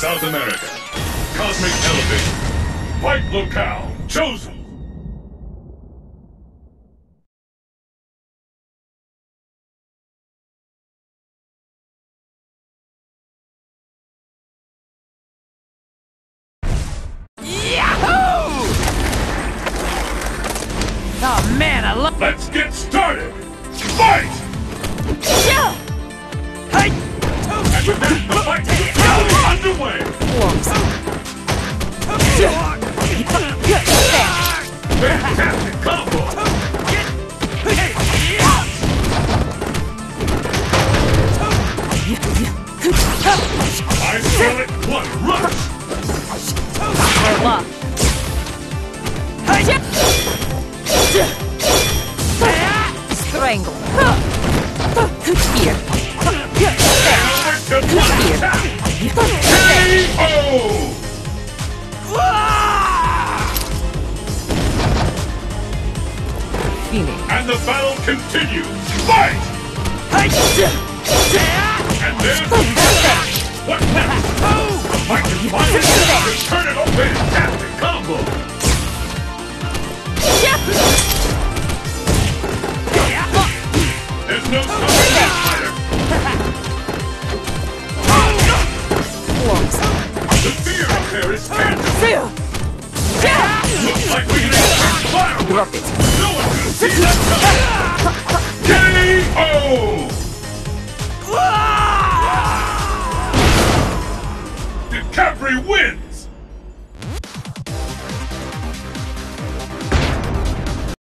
South America. Cosmic Elevation. Fight locale chosen. Yahoo! Oh man, I love. Let's get started. Fight! Yeah! I feel it. One rush. Strangle. Here. Over to one Here. attack. KO! Phoenix. And the battle continues. Fight! And there's the finish. What next? The fight is over. Turn it over. Fantastic combo. There's no fighter. The fear up there is tangible. Looks like we can insert fireworks. Drop it. No one's gonna see that Capri win?